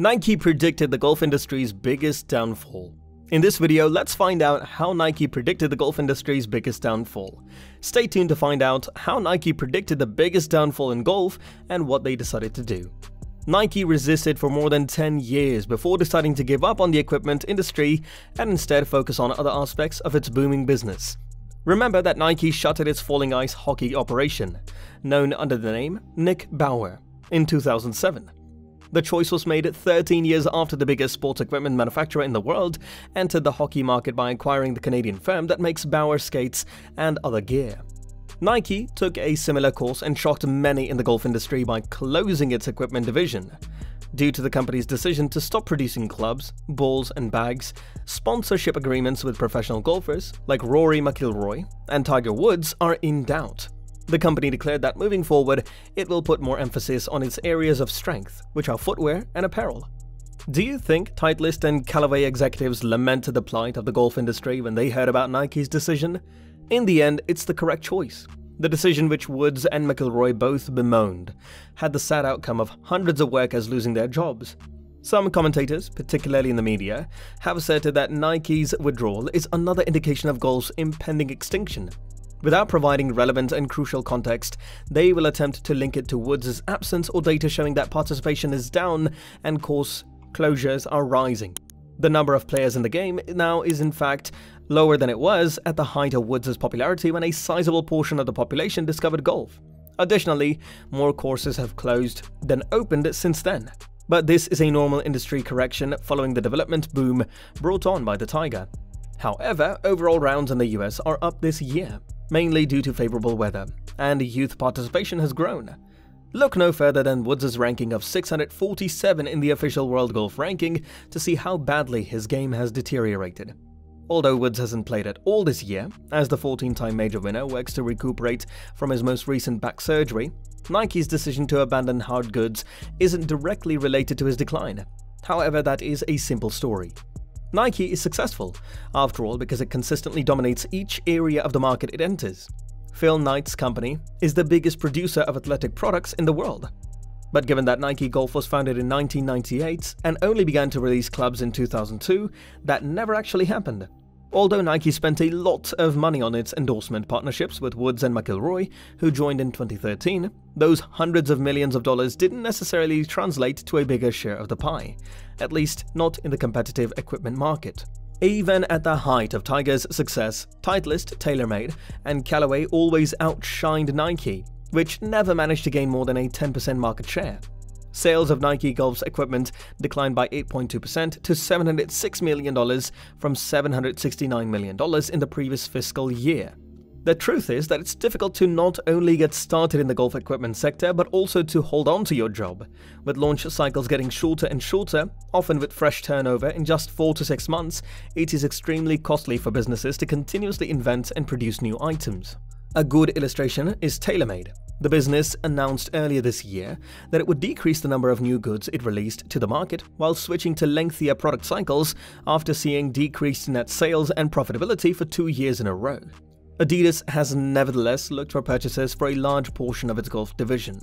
Nike predicted the golf industry's biggest downfall. In this video, let's find out how Nike predicted the golf industry's biggest downfall. Stay tuned to find out how Nike predicted the biggest downfall in golf and what they decided to do. Nike resisted for more than 10 years before deciding to give up on the equipment industry and instead focus on other aspects of its booming business. Remember that Nike shuttered its falling ice hockey operation, known under the name Nike Bauer, in 2007. The choice was made 13 years after the biggest sports equipment manufacturer in the world entered the hockey market by acquiring the Canadian firm that makes Bauer skates and other gear. Nike took a similar course and shocked many in the golf industry by closing its equipment division. Due to the company's decision to stop producing clubs, balls, and bags, sponsorship agreements with professional golfers like Rory McIlroy and Tiger Woods are in doubt. The company declared that moving forward, it will put more emphasis on its areas of strength, which are footwear and apparel. Do you think Titleist and Callaway executives lamented the plight of the golf industry when they heard about Nike's decision? In the end, it's the correct choice. The decision which Woods and McIlroy both bemoaned had the sad outcome of hundreds of workers losing their jobs. Some commentators, particularly in the media, have asserted that Nike's withdrawal is another indication of golf's impending extinction. Without providing relevant and crucial context, they will attempt to link it to Woods' absence or data showing that participation is down and course closures are rising. The number of players in the game now is in fact lower than it was at the height of Woods' popularity when a sizable portion of the population discovered golf. Additionally, more courses have closed than opened since then. But this is a normal industry correction following the development boom brought on by the Tiger. However, overall rounds in the US are up this year, mainly due to favorable weather, and youth participation has grown. Look no further than Woods' ranking of 647 in the official World Golf Ranking to see how badly his game has deteriorated. Although Woods hasn't played at all this year, as the 14-time major winner works to recuperate from his most recent back surgery, Nike's decision to abandon hard goods isn't directly related to his decline. However, that is a simple story. Nike is successful, after all, because it consistently dominates each area of the market it enters. Phil Knight's company is the biggest producer of athletic products in the world. But given that Nike Golf was founded in 1998 and only began to release clubs in 2002, that never actually happened. Although Nike spent a lot of money on its endorsement partnerships with Woods and McIlroy, who joined in 2013, those hundreds of millions of dollars didn't necessarily translate to a bigger share of the pie, at least not in the competitive equipment market. Even at the height of Tiger's success, Titleist, TaylorMade, and Callaway always outshined Nike, which never managed to gain more than a 10% market share. Sales of Nike Golf's equipment declined by 8.2% to $706 million from $769 million in the previous fiscal year. The truth is that it's difficult to not only get started in the golf equipment sector, but also to hold on to your job. With launch cycles getting shorter and shorter, often with fresh turnover in just 4 to 6 months, it is extremely costly for businesses to continuously invent and produce new items. A good illustration is TaylorMade. The business announced earlier this year that it would decrease the number of new goods it released to the market while switching to lengthier product cycles after seeing decreased net sales and profitability for two years in a row. Adidas has nevertheless looked for purchases for a large portion of its golf division,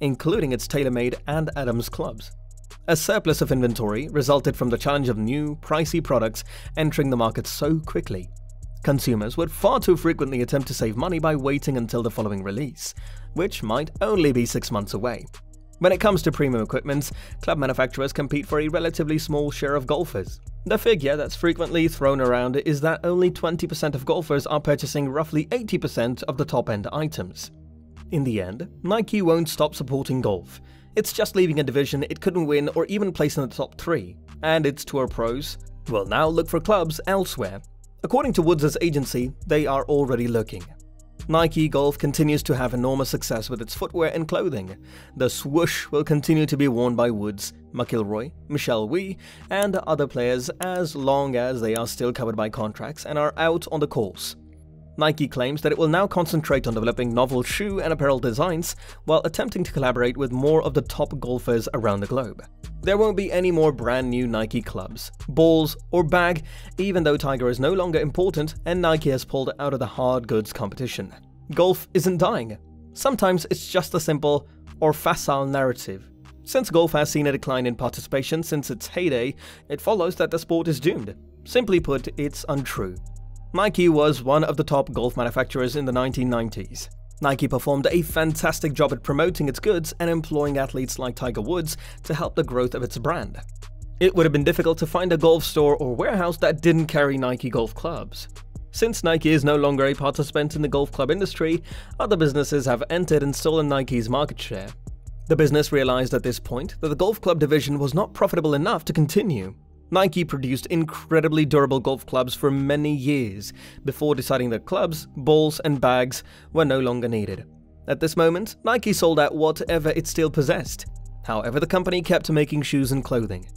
including its TaylorMade and Adams clubs. A surplus of inventory resulted from the challenge of new, pricey products entering the market so quickly. Consumers would far too frequently attempt to save money by waiting until the following release, which might only be six months away. When it comes to premium equipment, club manufacturers compete for a relatively small share of golfers. The figure that's frequently thrown around is that only 20% of golfers are purchasing roughly 80% of the top-end items. In the end, Nike won't stop supporting golf. It's just leaving a division it couldn't win or even place in the top 3, and its tour pros will now look for clubs elsewhere. According to Woods' agency, they are already looking. Nike Golf continues to have enormous success with its footwear and clothing. The swoosh will continue to be worn by Woods, McIlroy, Michelle Wie, and other players as long as they are still covered by contracts and are out on the course. Nike claims that it will now concentrate on developing novel shoe and apparel designs while attempting to collaborate with more of the top golfers around the globe. There won't be any more brand new Nike clubs, balls, or bag, even though Tiger is no longer important and Nike has pulled out of the hard goods competition. Golf isn't dying. Sometimes it's just a simple or facile narrative. Since golf has seen a decline in participation since its heyday, it follows that the sport is doomed. Simply put, it's untrue. Nike was one of the top golf manufacturers in the 1990s. Nike performed a fantastic job at promoting its goods and employing athletes like Tiger Woods to help the growth of its brand. It would have been difficult to find a golf store or warehouse that didn't carry Nike golf clubs. Since Nike is no longer a participant in the golf club industry, other businesses have entered and stolen Nike's market share. The business realized at this point that the golf club division was not profitable enough to continue. Nike produced incredibly durable golf clubs for many years before deciding that clubs, balls, and bags were no longer needed. At this moment, Nike sold out whatever it still possessed. However, the company kept making shoes and clothing.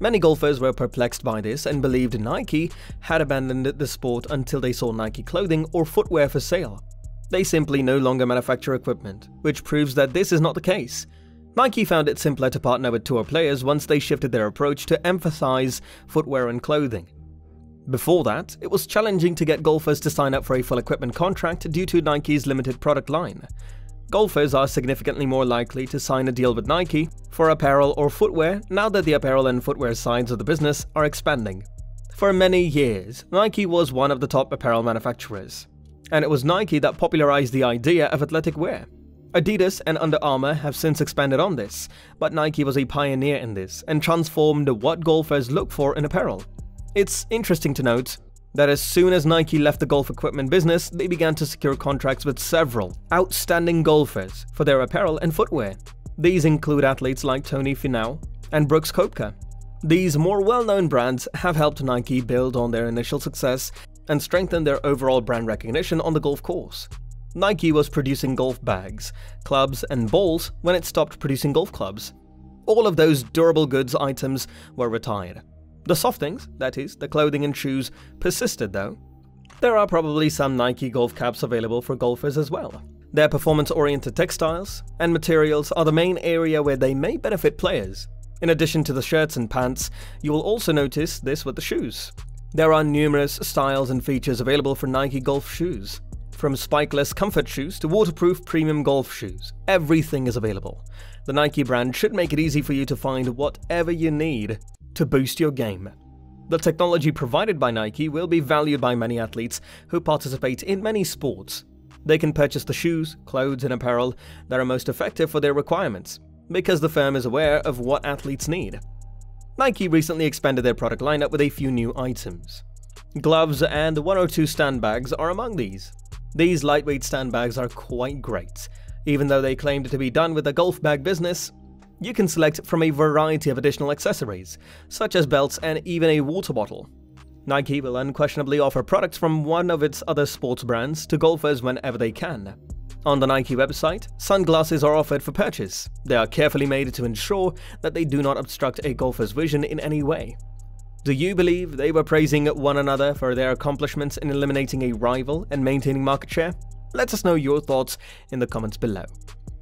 Many golfers were perplexed by this and believed Nike had abandoned the sport until they saw Nike clothing or footwear for sale. They simply no longer manufacture equipment, which proves that this is not the case. Nike found it simpler to partner with tour players once they shifted their approach to emphasize footwear and clothing. Before that, it was challenging to get golfers to sign up for a full equipment contract due to Nike's limited product line. Golfers are significantly more likely to sign a deal with Nike for apparel or footwear now that the apparel and footwear sides of the business are expanding. For many years, Nike was one of the top apparel manufacturers and it was Nike that popularized the idea of athletic wear. Adidas and Under Armour have since expanded on this, but Nike was a pioneer in this and transformed what golfers look for in apparel. It's interesting to note that as soon as Nike left the golf equipment business, they began to secure contracts with several outstanding golfers for their apparel and footwear. These include athletes like Tony Finau and Brooks Koepka. These more well-known brands have helped Nike build on their initial success and strengthen their overall brand recognition on the golf course. Nike was producing golf bags, clubs, and balls when it stopped producing golf clubs. All of those durable goods items were retired. The soft things, that is, the clothing and shoes, persisted though. There are probably some Nike golf caps available for golfers as well. Their performance-oriented textiles and materials are the main area where they may benefit players. In addition to the shirts and pants, you will also notice this with the shoes. There are numerous styles and features available for Nike golf shoes. From spikeless comfort shoes to waterproof premium golf shoes, everything is available. The Nike brand should make it easy for you to find whatever you need to boost your game. The technology provided by Nike will be valued by many athletes who participate in many sports. They can purchase the shoes, clothes, and apparel that are most effective for their requirements, because the firm is aware of what athletes need. Nike recently expanded their product lineup with a few new items. Gloves and 102 stand bags are among these. These lightweight stand bags are quite great. Even though they claimed to be done with the golf bag business, you can select from a variety of additional accessories, such as belts and even a water bottle. Nike will unquestionably offer products from one of its other sports brands to golfers whenever they can. On the Nike website, sunglasses are offered for purchase. They are carefully made to ensure that they do not obstruct a golfer's vision in any way. Do you believe they were praising one another for their accomplishments in eliminating a rival and maintaining market share? Let us know your thoughts in the comments below.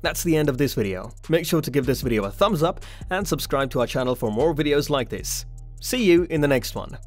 That's the end of this video. Make sure to give this video a thumbs up and subscribe to our channel for more videos like this. See you in the next one.